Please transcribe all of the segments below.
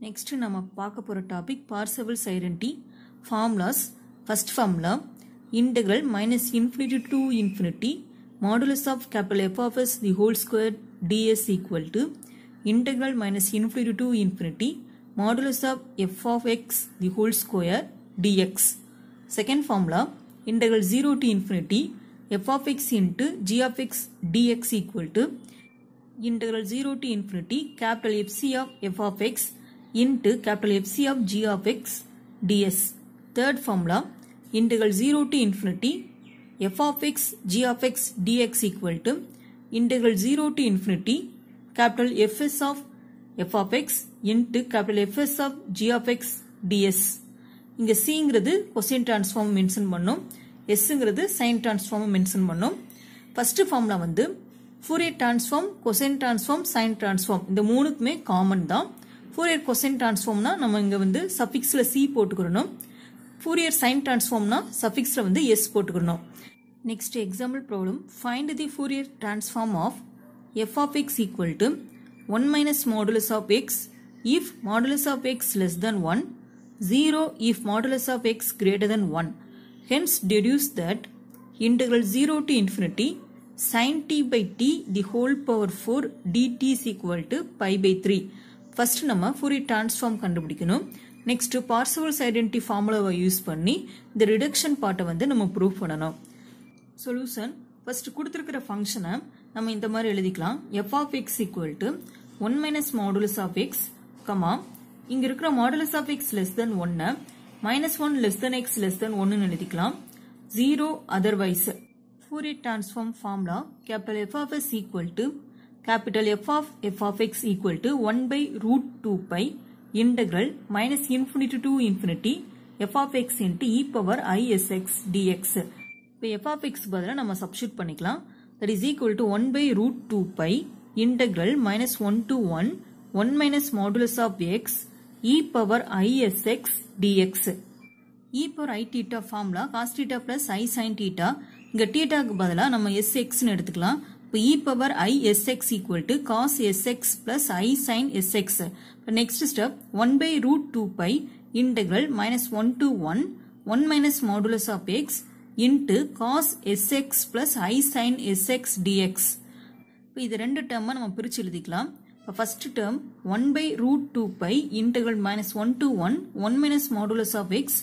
Next நம்ம பார்க்க போகிற topic Parseval's identity formulas first formula integral minus infinity to infinity modulus of capital F of s the whole square d s equal to integral minus infinity to infinity modulus of f of x the whole square d x second formula integral zero to infinity f of x into g of x d x equal to integral zero to infinity capital F C of f of x into capital FC of g of x ds. Third formula integral 0 to infinity f of x g of x dx equal to integral 0 to infinity capital Fs of f of x into capital Fs of g of x ds. இங்க சிங்கிறது question transform mention பண்ணும் எஸ்ங்கிறது sine transform mention பண்ணும் first ஃபார்ம்ல வந்து Fourier transform cosine transform sine transform இந்த மூணுக்குமே common தான் Fourier cosine டிரான்ஸ்ஃபார்ம்னா நம்ம இங்கே வந்து சஃபிக்ஸில் சி போட்டுக்கிறணும் ஃபூரியர் சைன் டிரான்ஸ்ஃபார்ம்னா சஃபிக்ஸில் வந்து எஸ் போட்டுக்கணும் next example problem find the Fourier transform of f of x equal to one minus modulus of x if modulus of x less than one 0 if modulus of x greater than 1. Hence deduce that integral 0 to infinity sin by t the whole power four 4 dt is equal to pi by 3. First நம்ம Fourier transform கண்டுபிடிக்கணும். Next Parseval's identity ஃபார்முலாவை use பண்ணி இந்த reduction பார்ட்டை வந்து நம்ம prove பண்ணணும். Solution first கொடுத்துருக்கிற ஃபங்க்ஷனை நம்ம இந்த மாதிரி எழுதிக்கலாம். F of x equal to one minus modulus of x comma இங்க இருக்கிற modulus of x less than ஒன்னு minus one less than x less than ஒன்னு எழுதிக்கலாம். Zero otherwise Fourier transform formula capital F of s equal to capital F of f of x equal to one by root two pi integral minus infinity to infinity f of x into e power i s x d x இப்போ f of x பதிலாக நம்ம substitute பண்ணிக்கலாம். That is equal to one by root two pi integral minus one to one one minus modulus of x e power isx dx. E power i theta formula cos theta plus i sin theta. இங்க thetaக்கு பதிலா நம்ம sx னு எடுத்துக்கலாம். இப்போ e power i s x equal to cos s x plus i sine s x இப்போ next step one by root two pi integral minus one to one one minus modulus of x into cos s x plus i sine s x d x இப்போ இது ரெண்டு டேர்மை நம்ம பிரித்து எழுதிக்கலாம் இப்போ first term one by root two pi integral minus one to one one minus modulus of x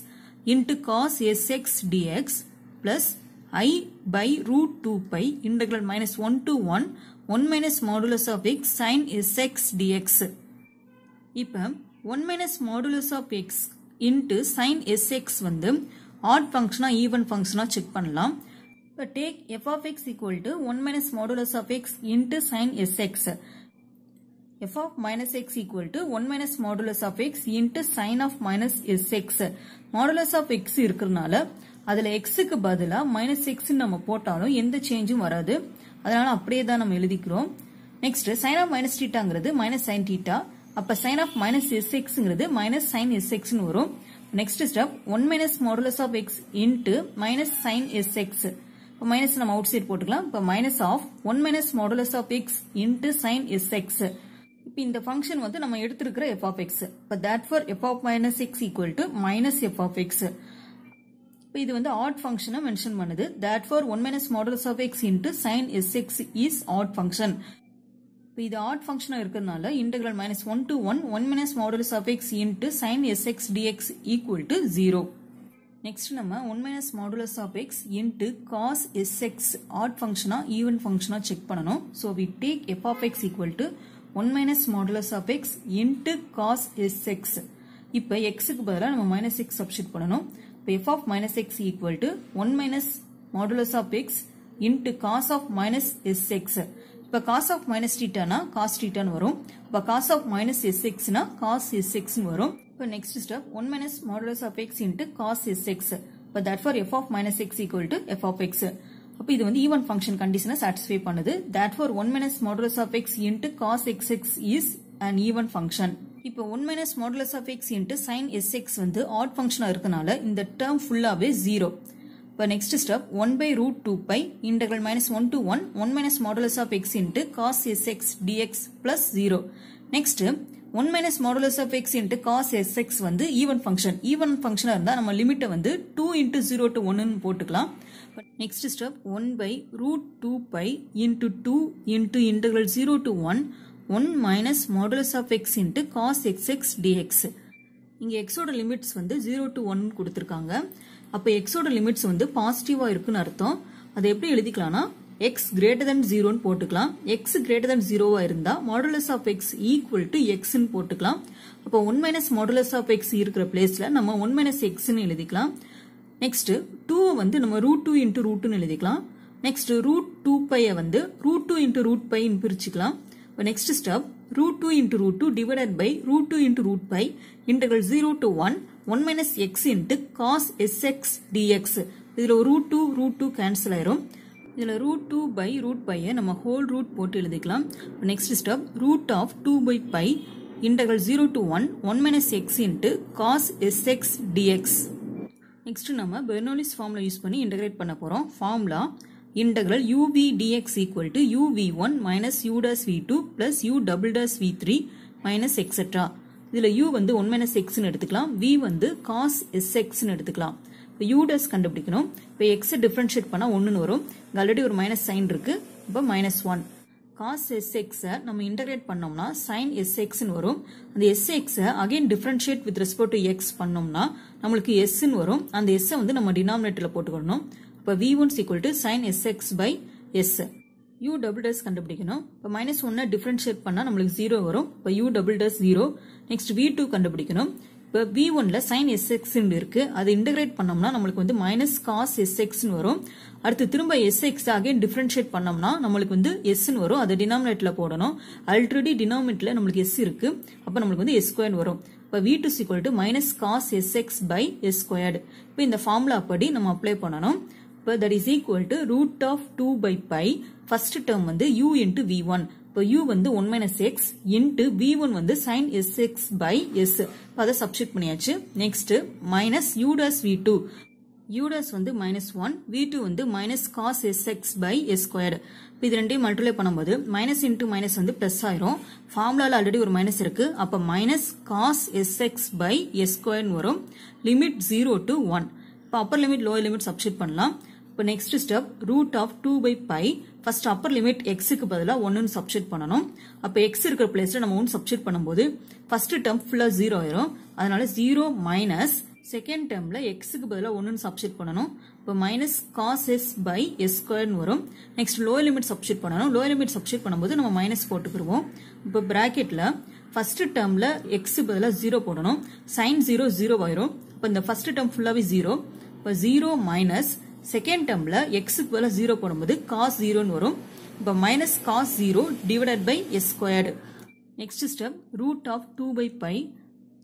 into cos s x d x plus i by root 2 pi integral minus 1 to 1 1 minus modulus of x sin sx dx இப்ப 1 minus modulus of x into sin sx வந்து odd function even function check பண்ணலாம் இப்ப take f of x equal to 1 minus modulus of x into sin sx f of minus x equal to 1 minus modulus of x into sin of minus sx. modulus of x இருக்கிறனால அதுல எக்ஸுக்கு பதிலா minus x நம்ம போட்டாலும் எந்த சேஞ்சும் வராது. அதனால அப்படியே தான் நம்ம எழுதிக்கிறோம். நெக்ஸ்ட் சைன் ஆஃப் மைனஸ் டீட்டாங்கிறது மைனஸ் சைன் டீட்டா அப்ப சைன் ஆஃப் மைனஸ் எஸ் எக்ஸ்ங்கிறது மைனஸ் சைன் எஸ் sx வரும். Next step 1 minus modulus of x into minus sine sx இப்போ மைனஸ் நம்ம அவுட் சைட் போட்டுக்கலாம். இப்போ minus of one minus modulus of x into sine s x இப்போ இந்த function வந்து நம்ம எடுத்திருக்கிற எஃப் ஆஃப் எக்ஸ் இப்போ that for f of minus x equal to minus f of x இப்போ இது வந்து ஆட் ஃபங்க்ஷனை மென்ஷன் பண்ணுது that for one minus modulus of x into sine s x is odd function இப்போ இது odd ஃபங்க்ஷனாக இருக்கிறதுனால integral minus one to one one minus modulus of x into sine s x d x equal to zero next நம்ம one minus modulus of x into cos s x odd ஃபங்க்ஷனா even ஃபங்க்ஷனா check பண்ணணும் so we take f of x equal to 1 minus modulus of x into cos sx. இப்போ எக்ஸுக்கு பதிலாக நம்ம minus x substitute பண்ணணும். F of minus x equal to 1 minus modulus of x into cos of minus sx. இப்ப cos of minus theta நா cos theta வரும். இப்ப cos of minus sx நா cos sx வரும். இப்ப next step 1 minus modulus of x into cos sx. இப்ப therefore f of minus x equal to f of x. அப்ப இது வந்து ஈவன் ஃபங்க்ஷன் கண்டிஷனை சாட்டிஸ்ஃபை பண்ணுது that for one minus modulus of x into cos x x is an even function இப்போ one minus modulus of x into sine s x வந்து odd ஃபங்க்ஷனாக இருக்கனால இந்த டேர்ம் ஃபுல்லாகவே ஜீரோ இப்போ next step one by root two pi integral minus one to one one minus modulus of x into cos s d x plus zero next one minus modulus of X into cos S X வந்து even function even ஃபங்க்ஷனாக இருந்தால் நம்ம லிமிட்டை வந்து two into zero to ஒன்றுன்னு போட்டுக்கலாம். Next step one by root two pi into two into integral zero to one one minus modulus of x into cos x x d x இங்கே எக்ஸோட limits வந்து ஜீரோ டு ஒன் கொடுத்துருக்காங்க. அப்போ எக்ஸோட limits வந்து பாசிட்டிவாக இருக்குன்னு அர்த்தம். அதை எப்படி எழுதிக்கலாம்னா எக்ஸ் கிரேட்டர் தன் ஜீரோன்னு போட்டுக்கலாம். எக்ஸ் கிரேட்டர் தன் ஜீரோவாக இருந்தால் modulus of x equal to எக்ஸ்ன்னு போட்டுக்கலாம். அப்போ one minus modulus of x இருக்கிற பிளேஸில் நம்ம ஒன் மைனஸ் எக்ஸ்ன்னு எழுதிக்கலாம். நெக்ஸ்ட் டூவை வந்து நம்ம ரூட் டூ இன்ட்டு ரூட்டுன்னு எழுதிக்கலாம். நெக்ஸ்ட் ரூட் டூ பையை வந்து ரூட் டூ இன்ட்டு ரூட் பைன்னு பிரிச்சுக்கலாம். இப்போ next step root two into root two divided by root two into root pi integral zero to one one minus x into cos s x d x இதுல root two root two cancel ஆயிரும். இதில் root two by root பையை நம்ம whole root போட்டு எழுதிக்கலாம். Next step root of two by pi integral zero to one one minus x into cos s x d x next நம்ம Bernoulli's ஃபார்ம்ல use பண்ணி integrate பண்ண போகிறோம் formula integral uv dx equal to uv1 minus u dash v2 plus u double dash v3 minus etc. இதில் u வந்து 1 minus x எடுத்துக்கலாம். V வந்து cos sx எடுத்துக்கலாம். இப்போ u dash கண்டுபிடிக்கணும். இப்போ x டிஃபரன்ஷியேட் பண்ணா 1 வரும். ஆல்ரெடி ஒரு மைனஸ் சைன் இருக்கு. இப்போ மைனஸ் ஒன் cos எஸ்எக்ஸை நம்ம இன்டகிரேட் பண்ணோம்னா சைன் எஸ்எக்ஸ்னு வரும். அந்த எஸ்எக்ஸை again differentiate with respect to x பண்ணோம்னா நம்மளுக்கு s வரும். அந்த எஸ்ஸை வந்து நம்ம டினாமினேட்டர்ல போட்டுக்கணும். இப்போ v one equal to sine s x by s u double dash கண்டுபிடிக்கணும். இப்போ மைனஸ் ஒன்னை டிஃபரன்ஷியேட் பண்ணால் நம்மளுக்கு ஜீரோ வரும். இப்போ u double dash zero next v two கண்டுபிடிக்கணும். இப்போ வி ஒன்ல சைன் எஸ் எக்ஸ் இருக்கு. அதை இன்டகிரேட் பண்ணோம்னா நம்மளுக்கு வந்து மைனஸ் காஸ் எஸ்எக்ஸ்னு வரும். அடுத்து திரும்ப எஸ் எக்ஸ் அகைன் டிஃபரன்ஷியேட் பண்ணோம்னா நம்மளுக்கு வந்து எஸ்ன்னு வரும். அதை டினாமினேட்ல போடணும். ஆல்ரெடி டினாமினேட்ல நம்மளுக்கு எஸ் இருக்கு. அப்போ நம்மளுக்கு வந்து எஸ் ஸ்கொயர் வரும். இப்போ v two equal to minus cos s x by s squared இப்போ இந்த ஃபார்முலா படி நம்ம அப்ளை பண்ணணும். இப்போ that is equal to root of two by pi first term வந்து யூ இன்ட்டு வி ஒன் இப்போ யூ வந்து one minus x into v one வந்து sine s x by s அதை சப்ஸ்டியூட் பண்ணியாச்சு. Next minus u dash v two u dash வந்து minus one v two வந்து minus cos s x by s squared இப்போ இது ரெண்டையும் multiply பண்ணும்போது minus into minus வந்து பிளஸ் ஆயிரும். ஃபார்முலால ஆல்ரெடி ஒரு மைனஸ் இருக்கு. அப்போ minus cos s x by s ஸ்கொயர்னு வரும். லிமிட் ஜீரோ டு ஒன் இப்போ upper limit lower limit substitute பண்ணலாம். இப்போ next step root of two by pi first upper limit எக்ஸுக்கு பதிலாக ஒன்னு சப்ஸ்டியூட் பண்ணணும். அப்போ எக்ஸ் இருக்கிற பிளேஸ்ல நம்ம ஒன்று சப்ஸ்டியூட் பண்ணும்போது ஃபர்ஸ்ட் டேர்ம் ஃபுல்லாக ஜீரோ ஆயிரும். அதனால ஜீரோ மைனஸ் செகண்ட் டேர்ம்ல எக்ஸுக்கு பதிலாக ஒன்னு சப்ஸ்டியூட் பண்ணணும். இப்போ minus cos s by s ஸ்கொயர்னு வரும். நெக்ஸ்ட் லோ லிமிட் சப்ஸ்டியூட் பண்ணணும். லோ லிமிட் சப்ஸ்டியூட் பண்ணும்போது நம்ம மைனஸ் போட்டுக்கிருவோம். இப்போ பிராக்கெட்ல ஃபர்ஸ்ட் டேர்ம்ல எக்ஸ் பதிலாக ஜீரோ போடணும். சைன் ஜீரோ ஜீரோ ஆயிரும். இப்போ இந்த ஃபர்ஸ்ட் டேர்ம் ஃபுல்லாகவே ஜீரோ இப்போ ஜீரோ மைனஸ் செகண்ட் டேர்ம்ல எக்ஸுக்கு பதிலாக ஜீரோ போடும்போது காஸ் ஜீரோன்னு வரும். இப்போ minus cos zero divided by s squared next step root of two by pi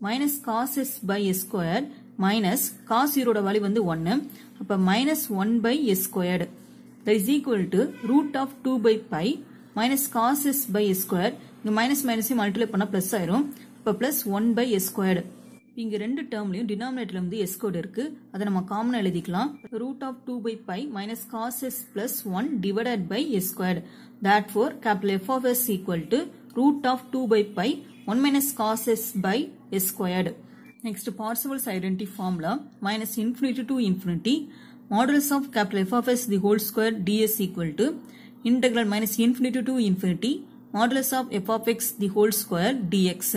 minus cos s by s square minus cos ஜீரோட வழி வந்து ஒன்னு அப்போ minus one by s squared that is equal to root of two pi by minus cos s by s square இங்க minus மைனஸையும் multiply பண்ணா plus ஆயிரும். இப்போ plus one by s squared இங்க ரெண்டு டேர்ம்லயும் டினாமினேட்டர்ல வந்து எஸ் கோட் இருக்கு. அதை நம்ம காமனா எழுதிக்கலாம். Root of two by pi minus cos s plus one divided by s squared therefore capital F of s equal to root of two by pi one minus cos s by s squared next Parseval's identity formula minus infinity to infinity modulus of capital F of s the whole square d s equal to integral minus infinity to infinity modulus of f of x the whole square d x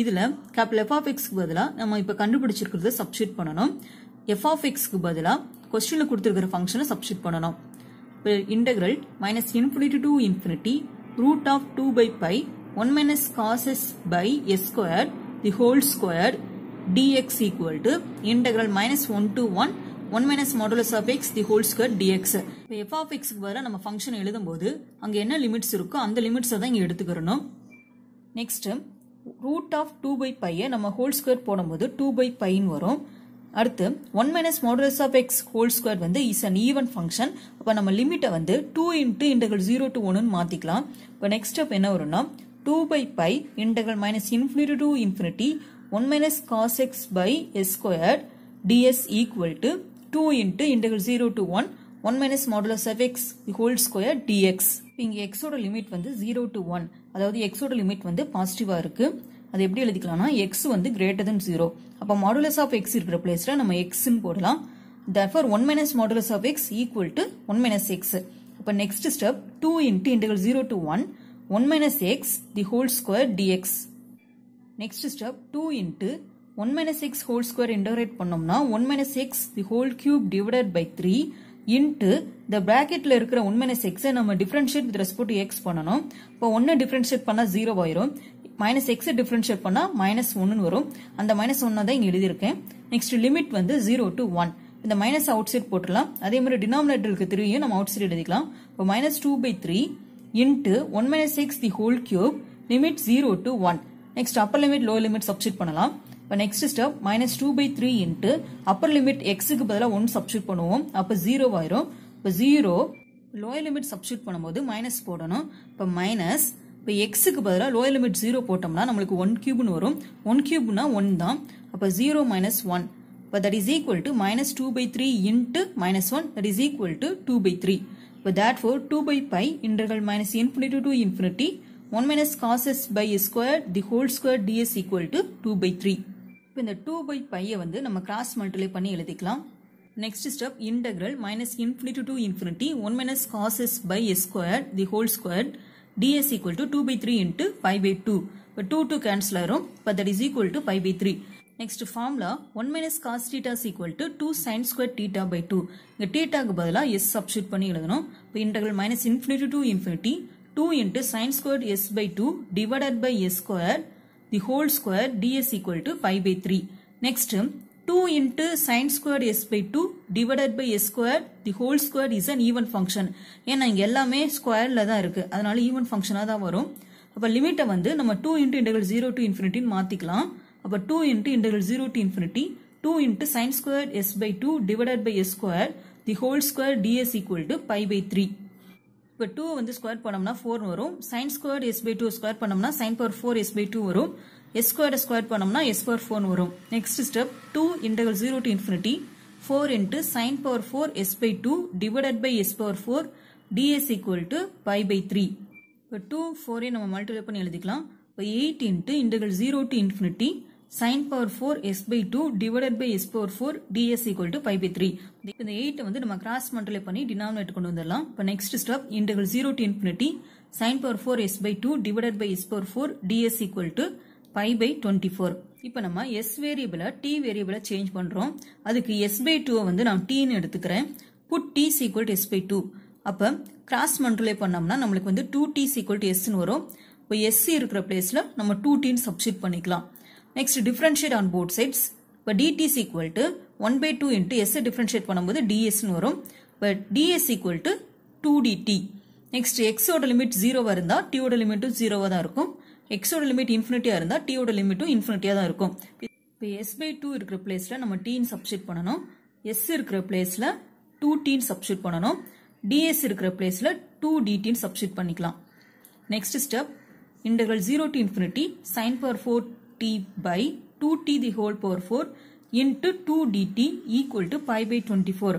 இதுல capital F of எக்ஸ்க்கு பதிலாக நம்ம இப்போ கண்டுபிடிச்சிருக்கிறத substitute பண்ணணும். F of எக்ஸ்க்கு பதிலாக கொஸ்டினில் கொடுத்துருக்கிற ஃபங்க்ஷனை சப்ஸ்டியூட் பண்ணணும். இப்போ integral minus infinity to infinity root of two by pi one minus cos s by s square the whole square d x equal to integral minus one to one one minus modulus of x the whole square d x இப்போ f of எக்ஸ்க்கு பதிலாக நம்ம function எழுதும்போது அங்கே என்ன limits இருக்கோ அந்த லிமிட்ஸை தான் இங்கே எடுத்துக்கிறணும். Next root of two by பையை நம்ம ஹோல் ஸ்கொயர் போடும்போது டூ பை பைன்னு வரும். அடுத்து one minus modulus of x whole square வந்து இஸ் அன் ஈவன் ஃபங்க்ஷன் அப்போ நம்ம லிமிட்டை வந்து two into integral zero to ஒன்னு மாற்றிக்கலாம் இப்போ நெக்ஸ்ட் ஸ்டெப் என்ன வரும்னா two by pi integral minus infinity to infinity one minus cos x by s square ds equal to 2 into integral 0 to 1 1 minus modulus of x whole square d x இப்போ இங்கே எக்ஸோட limit வந்து zero to one அதாவது எக்ஸோட limit வந்து பாசிட்டிவாக இருக்குது அது எப்படி எழுதிக்கலாம்னா எக்ஸ் வந்து கிரேட்டர் தென் ஜீரோ அப்போ மாடுலஸ் ஆஃப் எக்ஸ் இருக்கிற பிளேஸில் நம்ம எக்ஸ்ன்னு போடலாம். Therefore one minus modulus of x equal to one minus x அப்போ next step two into integral zero to one one minus x the whole square d x next step two into one minus x whole square integrate பண்ணோம்னா one minus x the whole cube divided by three into இந்த பிராக்கெட்ல இருக்கிற one minus எக்ஸை நம்ம differentiate with respect to x பண்ணணும். இப்போ ஒன்னு differentiate பண்ணா ஜீரோ ஆயிரும். மைனஸ் எக்ஸ் டிஃபரன்ஷியேட் பண்ணா மைனஸ் ஒன்னு வரும். அந்த மைனஸ் ஒன்னு தான் இங்க எழுதியிருக்கேன். நெக்ஸ்ட் லிமிட் வந்து ஜீரோ டு ஒன் இந்த மைனஸ் அவுட் சைட் போட்டுடலாம். அதே மாதிரி டினாமினேட்டருக்கு திரும்பியும் நம்ம அவுட் சைட் எழுதிக்கலாம். இப்போ minus two by three into one minus x the whole cube limit zero to one next upper limit low limit substitute பண்ணலாம். இப்போ next step minus two by three into upper limit எக்ஸுக்கு பதிலாக one substitute பண்ணுவோம். அப்போ zero ஆயிரும். இப்போ zero lower limit substitute பண்ணும்போது minus போடணும். இப்போ மைனஸ் இப்போ எக்ஸுக்கு பதிலாக லோயர் லிமிட் ஜீரோ போட்டோம்னா நம்மளுக்கு ஒன் கியூப்னு வரும். ஒன் கியூப்னா ஒன் தான். அப்போ ஜீரோ மைனஸ் ஒன் இப்போ that is equal to minus two by three into minus one that is equal to two by three இப்போ therefore two by pi integral minus infinity to infinity one minus cos s by square the whole square d s equal to two by three இப்போ இந்த two by பையை வந்து நம்ம cross multiply பண்ணி எழுதிக்கலாம். Next step integral minus infinity to infinity one minus cos s by s square the whole square d s equal to two by three into five by two இப்போ two two cancel ஆயிரும் இப்போ that is equal to five by three next formula one minus cos theta equal to two sine square theta by two இங்கே டீட்டாக்கு பதிலாக s substitute பண்ணி எழுதணும். இப்போ integral minus infinity to infinity two into sine square s by two divided by s square the whole square ds equal to 5 by 3. Next, 2 into sin squared s by 2 divided by s squared the whole square is an even function. ஏன்னா இங்க எல்லாமே ஸ்கொயர்ல தான் இருக்கு அதனால even ஃபங்க்ஷனா தான் வரும் அப்ப லிமிட்டை வந்து நம்ம two into integral zero to infinity மாத்திக்கலாம் அப்ப 2 into integral zero to infinity 2 into sine square s by two divided by s square the whole square d s equal to pi by three இப்போ two வந்து square பண்ணோம்னா four வரும். Sine square s by two square பண்ணோம்னா sine power four s by two வரும். S square square பண்ணோம்னா s power four வரும். Next step two integral zero to infinity four into sine power four s by two divided by s power four d s equal to pi by three இப்போ two ஃபோரே நம்ம multiply பண்ணி எழுதிக்கலாம். இப்போ eight into integral zero to infinity sin power 4 s by 2 divided by s power 4 ds equal to pi by 3 இந்த 8 வந்து நம்ம cross multiply பண்ணி டினாமினேட் கொண்டு வந்துடலாம். இப்போ next step integral 0 to infinity. Sin power 4 s by 2 divided by s power 4 ds equal to pi by 24 இப்போ நம்ம s வேரியபிளை t வேரியபிளை சேஞ்ச் பண்றோம். அதுக்கு s by 2 வந்து நான் t எடுத்துக்கிறேன். Put t is equal to s by 2 அப்ப கிராஸ் மல்டிப்ளை பண்ணோம்னா நம்மளுக்கு வந்து 2t is equal to s வரும். இப்போ s இருக்கிற பிளேஸ்ல நம்ம 2t ன்னு சப்ஸ்டிட் பண்ணிக்கலாம். Next differentiate on both sides இப்போ dt is equal to 1 by 2 into differentiate பண்ணும்போது டிஎஸ்னு வரும். இப்போ ds equal to 2 dt next எக்ஸோட லிமிட் ஜீரோவாக இருந்தால் டியோட லிமிட்டும் ஜீரோவாக தான் இருக்கும். எக்ஸோட லிமிட் இன்ஃபினிட்டியாக இருந்தால் டியோட லிமிட்டும் இன்ஃபினிட்டியாக தான் இருக்கும். இப்போ எஸ் பை டூ இருக்கிற பிளேஸில் நம்ம டீன் சப்ஸ்டியூட் பண்ணணும். எஸ் இருக்கிற பிளேஸில் டூ டீன் சப்ஸ்டியூட் பண்ணணும். டிஎஸ் இருக்கிற பிளேஸில் டூ டிடின்னு சப்ஸ்டியூட் பண்ணிக்கலாம். Next step integral zero to infinity sine power four t by 2t the whole power 4 into 2 dt equal to pi by 24.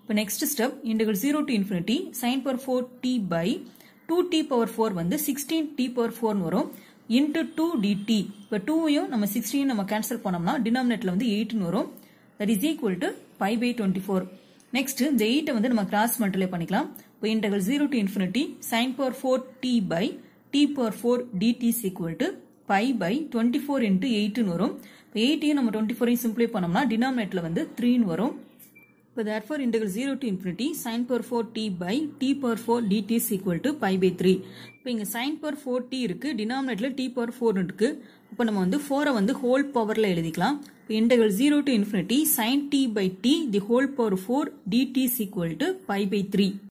இப்போ next step integral 0 to infinity sin power 4 t by 2t power 4 வந்து 16 t power 4 வரும் into 2 dt இப்போ 2யும் நம்ம 16 நம்ம cancel பண்ணோம்னா டினாமினேட்ல வந்து 8 வரும் that is equal to pi by 24. Next இந்த 8 வந்து நம்ம கிராஸ் மல்டிப்ளை பண்ணிக்கலாம் இப்போ integral 0 to infinity sin power 4 t by t power 4 dt is equal to pi by twenty four into எயிட்டுன்னு வரும் இப்போ எயிட்டையும் நம்ம டுவெண்ட்டி ஃபோரையும் சிம்பிளை பண்ணோம்னா டினாமினேட்டில் வந்து த்ரீன்னு வரும் இப்போ therefore integral zero to infinity sine power four t by t power four d t is equal to pi by three இப்போ இங்கே சைன் பர் ஃபோர் டி இருக்குது டினாமினேட்டில் டி பவர் ஃபோர்னு இருக்குது இப்போ நம்ம வந்து ஃபோரை வந்து ஹோல் பவரில் எழுதிக்கலாம் இப்போ integral zero to infinity sine t by t the whole power four d t is equal to pi by three